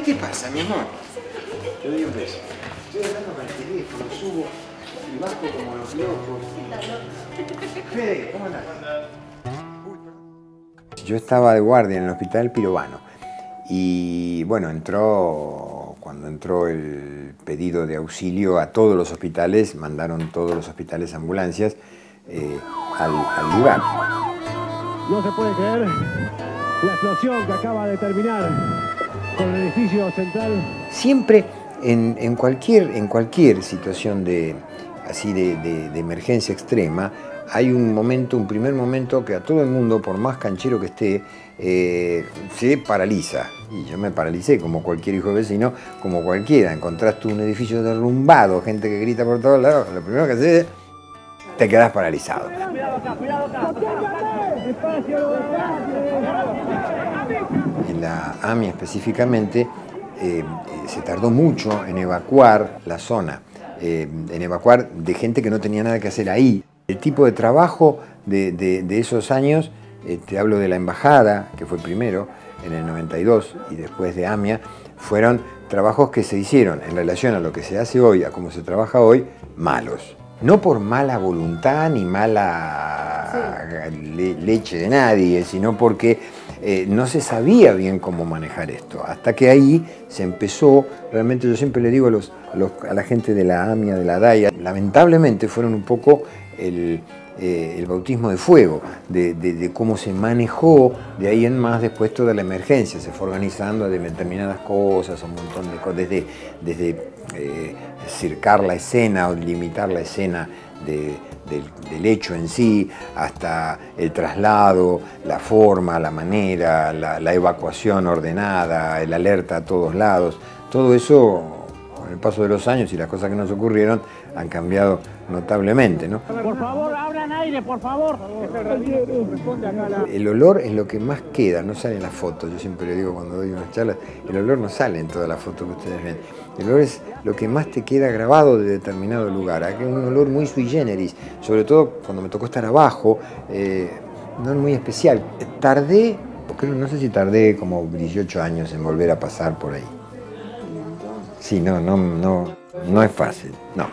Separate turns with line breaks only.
te pasa, mi amor? Te doy un beso. Estoy hablando con el teléfono, subo y bajo como los locos. Fede, ¿cómo andás? Yo estaba de guardia en el hospital Pirobano y bueno, entró, cuando entró el pedido de auxilio a todos los hospitales, mandaron todos los hospitales ambulancias eh, al, al lugar.
No se puede creer la explosión que acaba de terminar con el edificio central.
Siempre en, en cualquier, en cualquier situación de, así de, de- de emergencia extrema, hay un momento, un primer momento que a todo el mundo, por más canchero que esté, eh, se paraliza. Y yo me paralicé como cualquier hijo de vecino, como cualquiera. Encontraste un edificio derrumbado, gente que grita por todos lados, lo primero que haces es, te quedas paralizado. En AMIA específicamente, eh, eh, se tardó mucho en evacuar la zona, eh, en evacuar de gente que no tenía nada que hacer ahí. El tipo de trabajo de, esos años, te hablo de la embajada, que fue primero, en el 92, y después de AMIA, fueron trabajos que se hicieron en relación a lo que se hace hoy, a cómo se trabaja hoy, malos. No por mala voluntad ni mala le- leche de nadie, sino porque eh, no se sabía bien cómo manejar esto. Hasta que ahí se empezó, realmente yo siempre le digo a, los, a los- a la gente de la AMIA, de la DAIA, lamentablemente fueron un poco el, eh, el bautismo de fuego, de, cómo se manejó de ahí en más después toda la emergencia, se fue organizando de determinadas cosas, un montón de cosas, desde, desde eh, circar la escena o limitar la escena de- del, hecho en sí, hasta el traslado, la forma, la manera, la evacuación ordenada, el alerta a todos lados, todo eso con el paso de los años y las cosas que nos ocurrieron han cambiado notablemente. ¿no?
Por favor, abran aire, por favor.
El olor es lo que más queda, no sale en la foto. Yo siempre le digo cuando doy unas charlas, el olor no sale en toda la foto que ustedes ven. El olor es lo que más te queda grabado de determinado lugar. Aquí hay un olor muy sui generis, sobre todo cuando me tocó estar abajo, eh, no es muy especial. Tardé, creo, no sé si tardé como 18 años en volver a pasar por ahí. Sí, no, no, no, no es fácil, no.